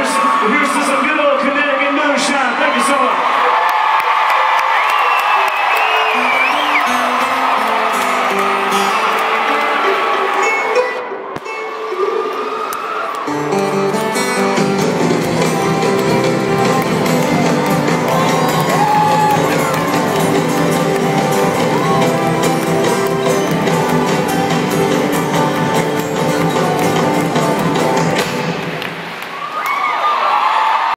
here's, here's this